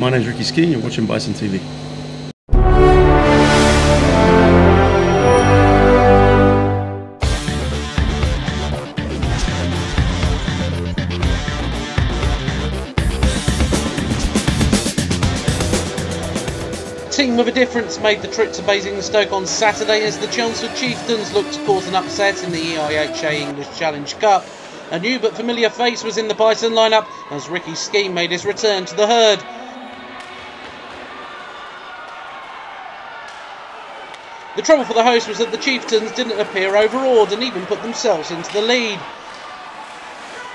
My name is Ricky Ski, you're watching Bison TV. Team with a difference made the trip to Basingstoke on Saturday as the Chelmsford Chieftains looked to cause an upset in the EIHA English Challenge Cup. A new but familiar face was in the Bison lineup as Ricky Skene made his return to the herd. The trouble for the host was that the Chieftains didn't appear overawed and even put themselves into the lead.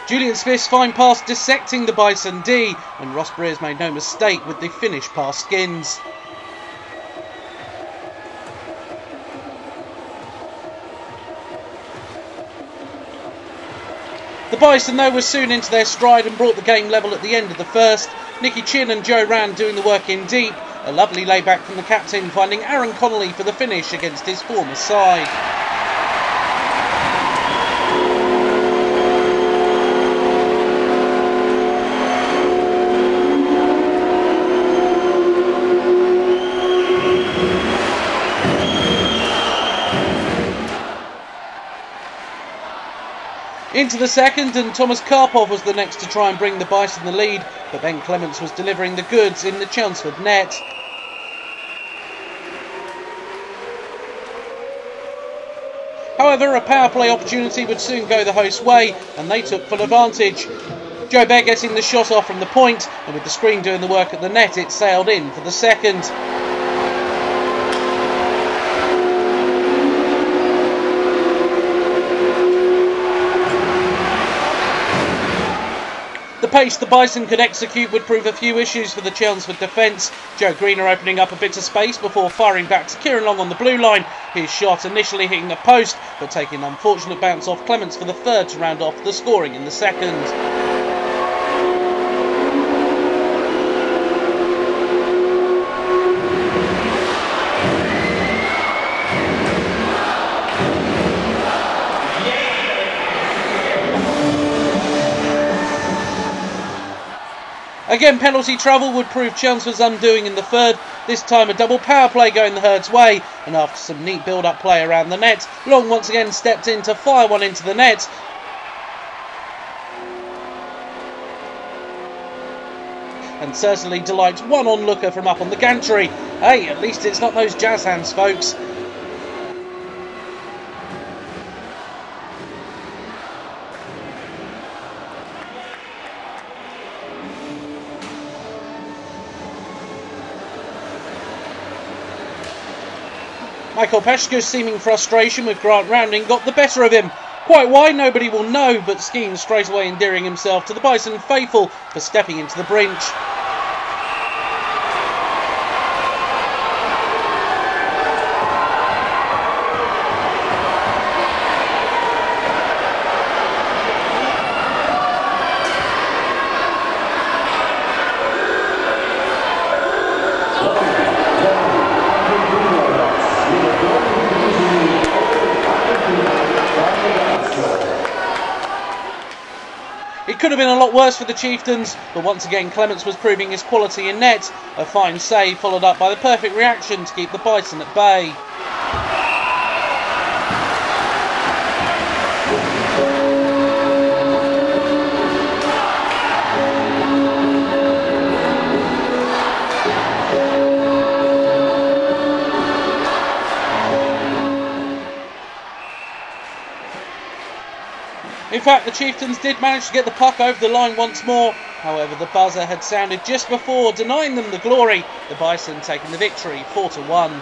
Julian Smith's fine pass dissecting the Bison D, and Ross Breers made no mistake with the finish past Skinns. The Bison, though, were soon into their stride and brought the game level at the end of the first. Nicky Chinn and Joe Rand doing the work in deep. A lovely layback from the captain, finding Aaron Connolly for the finish against his former side. Into the second, and Tomas Karpov was the next to try and bring the Bison the lead, but Ben Clements was delivering the goods in the Chelmsford net. However, a power play opportunity would soon go the host's way, and they took full advantage. Joe Baird getting the shot off from the point, and with the screen doing the work at the net, it sailed in for the second. The pace the Bison could execute would prove a few issues for the Chelmsford defence. Joe Greener opening up a bit of space before firing back to Kieran Long on the blue line. His shot initially hitting the post, but taking an unfortunate bounce off Clements for the third to round off the scoring in the second. Again, penalty trouble would prove Chelmsford's undoing in the third. This time, a double power play going the Herd's way. And after some neat build up play around the net, Long once again stepped in to fire one into the net. And certainly delights one onlooker from up on the gantry. Hey, at least it's not those jazz hands, folks. Michael seeming frustration with Grant Rounding got the better of him. Quite why, nobody will know, but Skene straight away endearing himself to the Bison faithful for stepping into the breach. Could have been a lot worse for the Chieftains, but once again Clements was proving his quality in net. A fine save followed up by the perfect reaction to keep the Bison at bay. In fact, the Chieftains did manage to get the puck over the line once more. However, the buzzer had sounded just before, denying them the glory. The Bison taking the victory 4 to 1.